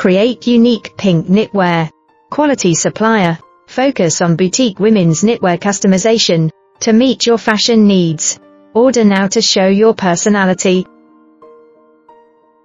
Create unique pink knitwear. Quality supplier. Focus on boutique women's knitwear customization to meet your fashion needs. Order now to show your personality